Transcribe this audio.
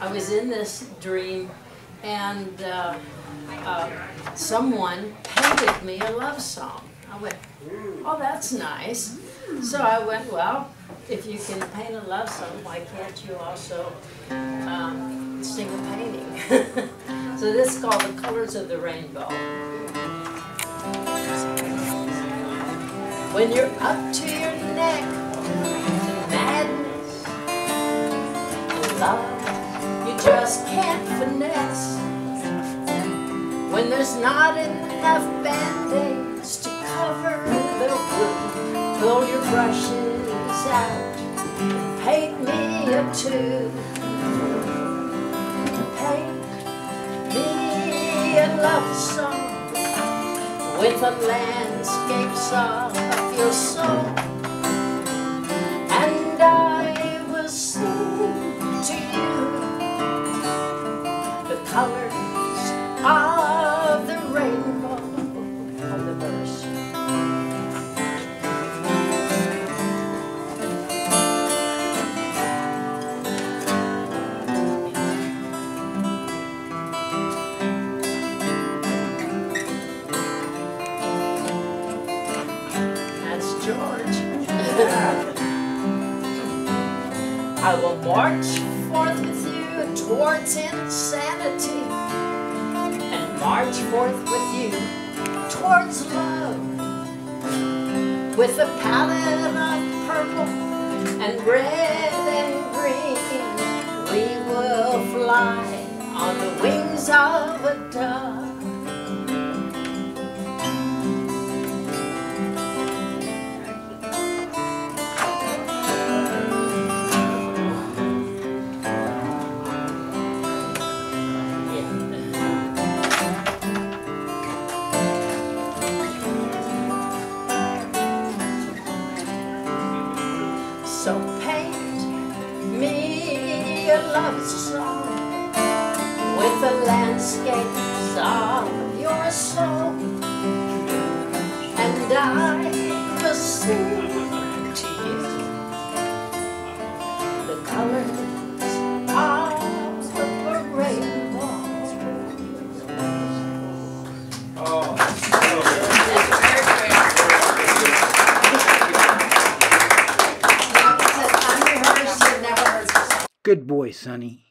I was in this dream, and uh, uh, someone painted me a love song. I went, oh, that's nice. So I went, well, if you can paint a love song, why can't you also um, sing a painting? so this is called The Colors of the Rainbow. When you're up to your just can't finesse. When there's not enough band-aids to cover the wound, pull your brushes out, paint me a tune. Paint me a love song with the landscapes of your soul. Colors of the rainbow on the verse. That's George. I will march forth with you towards insanity and march forth with you towards love. With a palette of purple and red and green we will fly on the wings of a dove So paint me a love song with the landscapes of your soul, and I will sing to you the colors of the rainbow. Good boy, Sonny.